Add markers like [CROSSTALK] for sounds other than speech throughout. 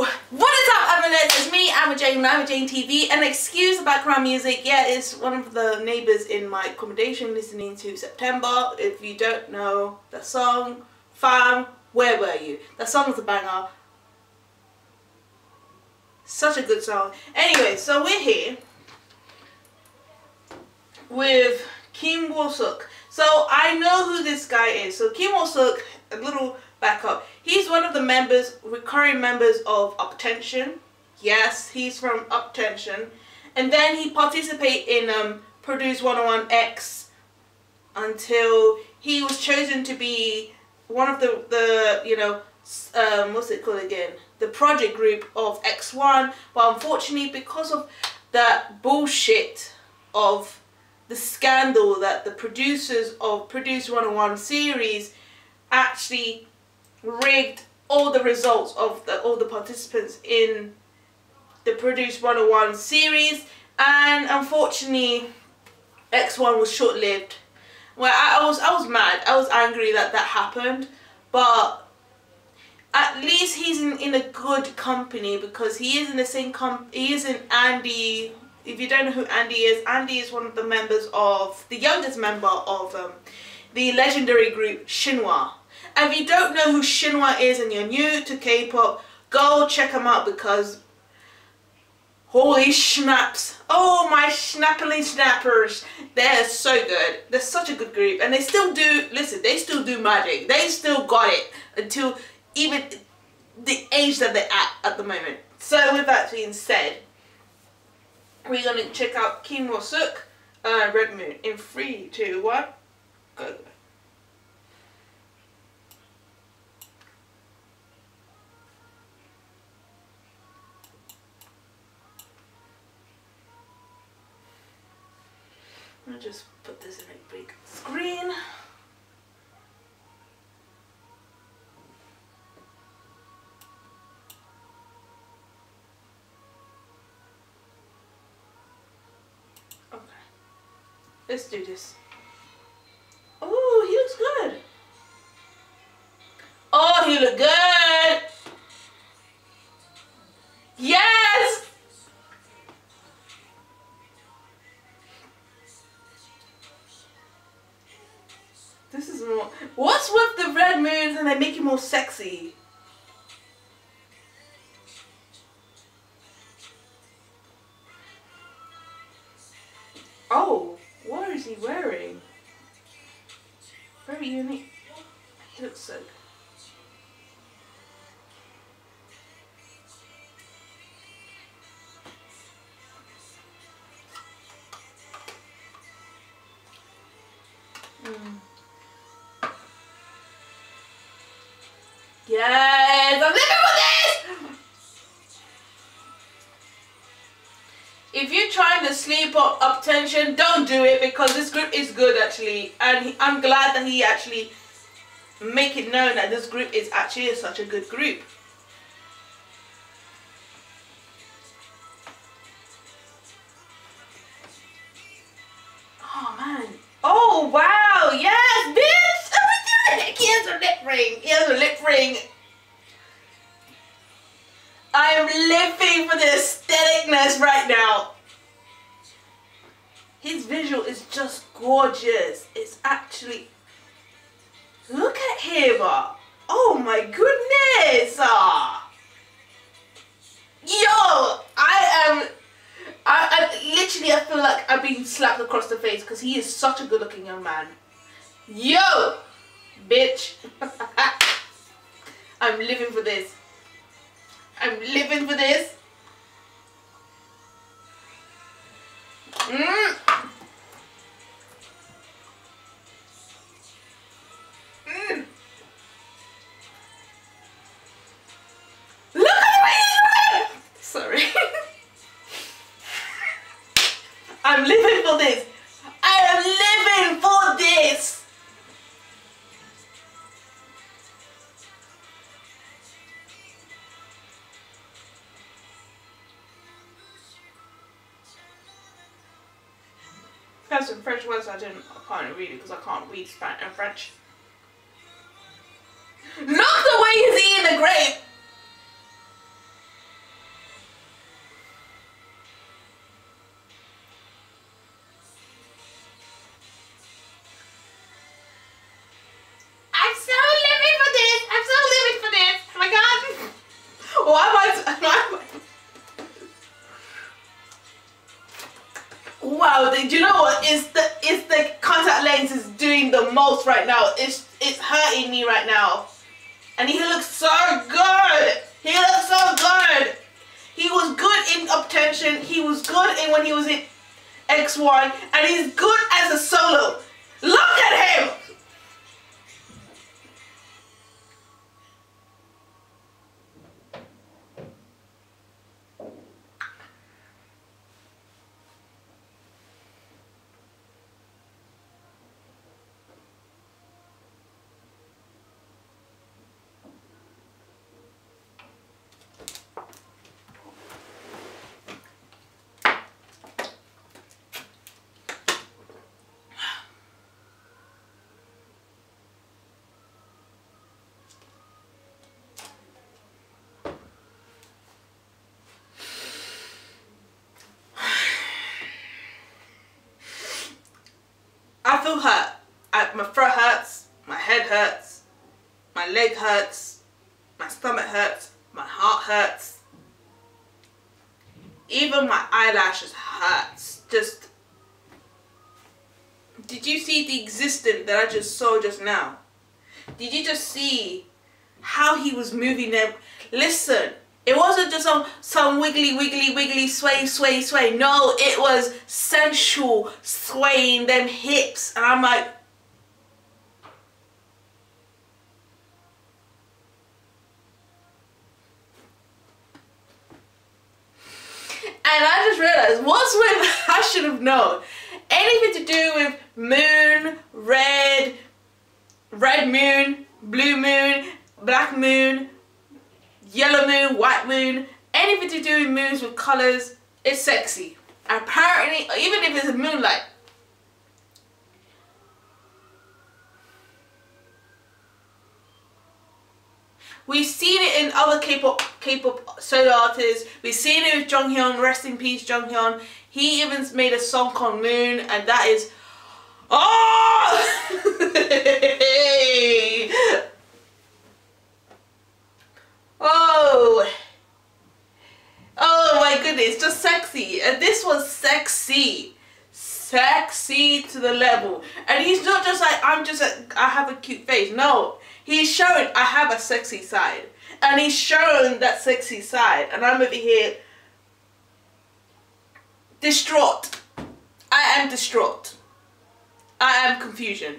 What is up, Amulet? It's me, Amu Jane, from Amu Jane TV. And excuse the background music. Yeah, it's one of the neighbors in my accommodation listening to September. If you don't know the song, fam, where were you? That song is a banger. Such a good song. Anyway, so we're here with Kim Wooseok. So I know who this guy is. So Kim Wooseok, a little backup. He's one of the members, recurring members of UP10TION. Yes, he's from UP10TION. And then he participated in um, Produce 101X until he was chosen to be one of the, the you know, um, what's it called again? The project group of X1. But unfortunately, because of that bullshit of the scandal that the producers of Produce 101 series actually rigged all the results of the, all the participants in the Produce 101 series and unfortunately X1 was short-lived. Well, I, I, was I was mad. I was angry that that happened, but at least he's in, in a good company because he is in the same comp. He is in Andy. If you don't know who Andy is, Andy is one of the members of the youngest member of um, the legendary group Shinhwa. And if you don't know who Shinhwa is and you're new to K-pop, go check them out because holy snaps. Oh my snappily snappers. They're so good. They're such a good group. And they still do, listen, they still do magic. They still got it until even the age that they're at at the moment. So with that being said, we're going to check out Kim Wooseok, uh, Red Moon in 3, 2, 1, go. Just put this in a big screen. Okay, let's do this. This is more. What's with the red moons and they make you more sexy? Oh, what is he wearing? Very unique. He looks so good. Mm. Yes, I'm living for this! If you're trying to sleep up, UP10TION, don't do it because this group is good actually. And I'm glad that he actually make it known that this group is actually such a good group. Oh man. Oh wow, yes, ring. He has a lip ring. I am living for the aestheticness right now. His visual is just gorgeous. It's actually... Look at him. Oh my goodness. Yo, I am... I, I literally, I feel like I've been slapped across the face because he is such a good looking young man. Yo, bitch. [LAUGHS] I'm living for this. I'm living for this. Mm. Mm. Look at way! Sorry. [LAUGHS] I'm living for this. There's some French words I didn't, I can't read it because I can't read Spanish uh, and French. Look the way he's eating the grape. Is doing the most right now. It's it's hurting me right now. And he looks so good. He looks so good. He was good in UP10TION. He was good in when he was in X1. And he's good as a solo. Look at him. I feel hurt. I, my throat hurts, my head hurts, my leg hurts, my stomach hurts, my heart hurts. Even my eyelashes hurts. Just did you see the existence that I just saw just now? Did you just see how he was moving them? Listen, it wasn't just some, some wiggly, wiggly, wiggly, sway, sway, sway. No, it was sensual, swaying them hips. And I'm like, And I just realized, what's with, [LAUGHS] I should have known, anything to do with moon, red, red moon, blue moon, black moon, yellow moon, white moon, anything to do with moons with colours is sexy. Apparently, even if it's a moonlight. We've seen it in other K-pop K-pop solo artists. We've seen it with Jung Jonghyun, rest in peace Jung Jonghyun. He even made a song called Moon and that is Oh! [LAUGHS] Oh. Oh my goodness, just sexy. And this was sexy. Sexy to the level. And he's not just like, I'm just, a, I have a cute face. No, he's showing I have a sexy side. And he's showing that sexy side. And I'm over here distraught. I am distraught. I am confusion.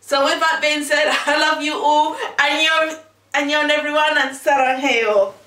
So with that being said, [LAUGHS] I love you all. And you're Annyeong everyone and saranghaeyo.